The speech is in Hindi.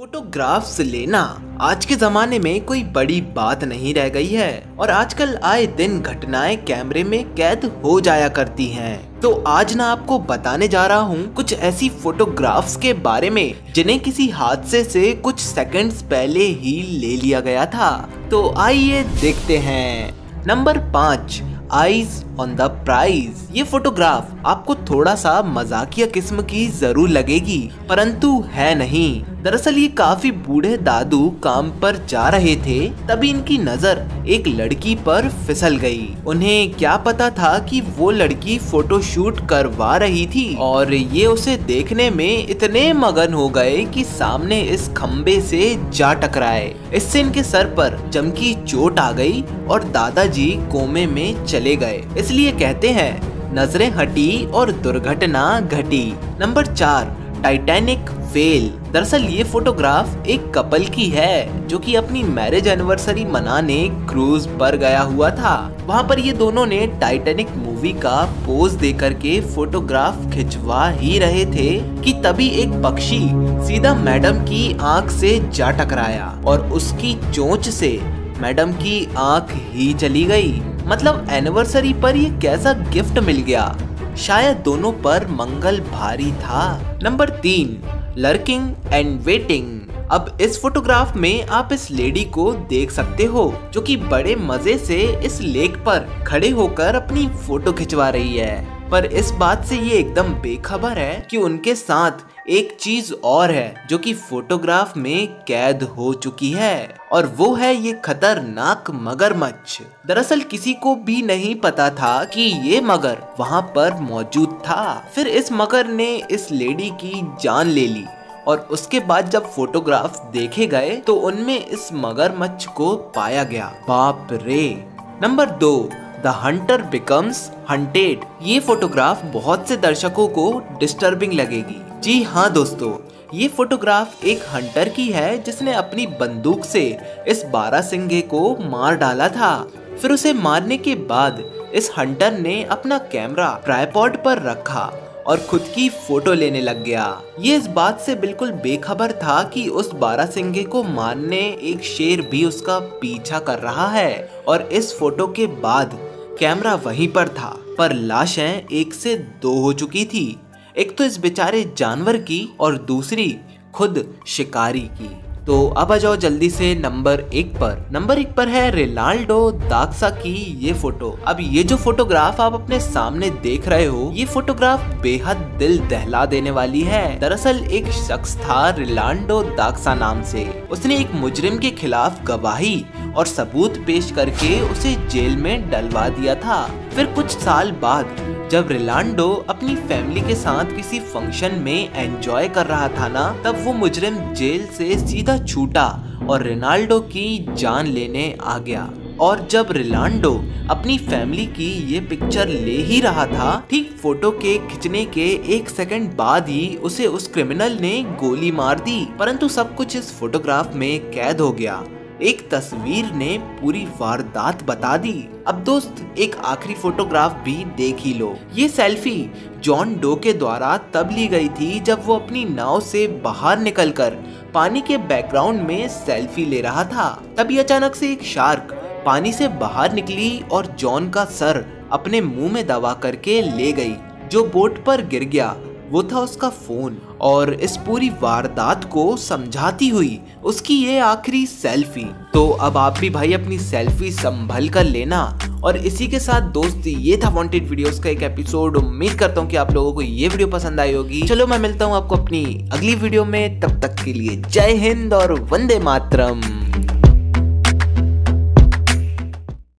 फोटोग्राफ्स लेना। आज के जमाने में कोई बड़ी बात नहीं रह गई है और आजकल आए दिन घटनाएँ कैमरे में कैद हो जाया करती हैं। तो आज ना आपको बताने जा रहा हूँ कुछ ऐसी फोटोग्राफ्स के बारे में, जिन्हें किसी हादसे से कुछ सेकंड्स पहले ही ले लिया गया था। तो आइए देखते हैं। नंबर पाँच आईज ऑन द प्राइज ये फोटोग्राफ आपको थोड़ा सा मजाकिया किस्म की ज़रूर लगेगी, परंतु है नहीं। दरअसल ये काफ़ी बूढ़े दादू काम पर जा रहे थे, तभी इनकी नज़र एक लड़की पर फिसल गई। उन्हें क्या पता था कि वो लड़की फ़ोटो शूट करवा रही थी, और ये उसे देखने में इतने मगन हो गए कि सामने इस खम्बे से जा टकराए। इससे इनके सर पर जमकी चोट आ गई और दादाजी कोमे में चले गए। इसलिए कहते हैं, नज़रें हटी और दुर्घटना घटी। नंबर चार टाइटैनिक फेल दरअसल ये फोटोग्राफ एक कपल की है, जो कि अपनी मैरिज एनिवर्सरी मनाने क्रूज पर गया हुआ था। वहाँ पर ये दोनों ने टाइटैनिक मूवी का पोज दे करके फोटोग्राफ खिंचवा ही रहे थे कि तभी एक पक्षी सीधा मैडम की आँख से जा टकराया और उसकी चोंच से मैडम की आँख ही चली गई। मतलब एनिवर्सरी पर ये कैसा गिफ्ट मिल गया? शायद दोनों पर मंगल भारी था। नंबर तीन लर्किंग एंड वेटिंग अब इस फोटोग्राफ में आप इस लेडी को देख सकते हो, जो कि बड़े मज़े से इस लेक पर खड़े होकर अपनी फ़ोटो खिंचवा रही है। पर इस बात से ये एकदम बेखबर है कि उनके साथ एक चीज़ और है, जो कि फोटोग्राफ में कैद हो चुकी है। और वो है ये खतरनाक मगरमच्छ। दरअसल किसी को भी नहीं पता था कि ये मगर वहाँ पर मौजूद था। फिर इस मगर ने इस लेडी की जान ले ली। और उसके बाद जब फोटोग्राफ देखे गए तो उनमें इस मगरमच्छ को पाया गया। बाप रे! नंबर दो, द हंटर बिकम्स हंटेड। ये फोटोग्राफ बहुत से दर्शकों को डिस्टर्बिंग लगेगी। जी हाँ दोस्तों, ये फोटोग्राफ एक हंटर की है जिसने अपनी बंदूक से इस बारह सिंगे को मार डाला था। फिर उसे मारने के बाद इस हंटर ने अपना कैमरा ट्राईपॉड पर रखा। और खुद की फ़ोटो लेने लग गया। ये इस बात से बिल्कुल बेखबर था कि उस बारह सिंगे को मारने एक शेर भी उसका पीछा कर रहा है और इस फ़ोटो के बाद कैमरा वहीं पर था, पर लाशें एक से दो हो चुकी थी। एक तो इस बेचारे जानवर की और दूसरी खुद शिकारी की। तो अब आ जाओ जल्दी से नंबर एक पर। नंबर एक पर है रिनाल्डो दाक्सा की ये फ़ोटो। अब ये जो फोटोग्राफ आप अपने सामने देख रहे हो, ये फोटोग्राफ बेहद दिल दहला देने वाली है। दरअसल एक शख्स था रिलांडो दाक्सा नाम से। उसने एक मुजरिम के खिलाफ गवाही और सबूत पेश करके उसे जेल में डलवा दिया था। फिर कुछ साल बाद, जब रिलांडो अपनी फैमिली के साथ किसी फ़ंक्शन में एंजॉय कर रहा था ना, तब वो मुजरिम जेल से सीधा छूटा और रिनाल्डो की जान लेने आ गया। और जब रिलांडो अपनी फैमिली की ये पिक्चर ले ही रहा था, ठीक फ़ोटो के खिंचने के एक सेकंड बाद ही उसे उस क्रिमिनल ने गोली मार दी। परंतु सब कुछ इस फोटोग्राफ में कैद हो गया। एक तस्वीर ने पूरी वारदात बता दी। अब दोस्त, एक आखिरी फोटोग्राफ भी देख ही लो। ये सेल्फी जॉन डो के द्वारा तब ली गई थी जब वो अपनी नाव से बाहर निकलकर पानी के बैकग्राउंड में सेल्फी ले रहा था। तभी अचानक से एक शार्क पानी से बाहर निकली और जॉन का सर अपने मुँह में दबा करके ले गई, जो बोट पर गिर गया। वो था उसका फ़ोन और इस पूरी वारदात को समझाती हुई उसकी ये आखिरी सेल्फी। तो अब आप भी भाई अपनी सेल्फी संभल कर लेना और इसी के साथ दोस्त, ये था वांटेड वीडियोस का एक एपिसोड उम्मीद करता हूँ कि आप लोगों को ये वीडियो पसंद आई होगी। चलो मैं मिलता हूँ आपको अपनी अगली वीडियो में। तब तक के लिए जय हिंद और वंदे मातरम।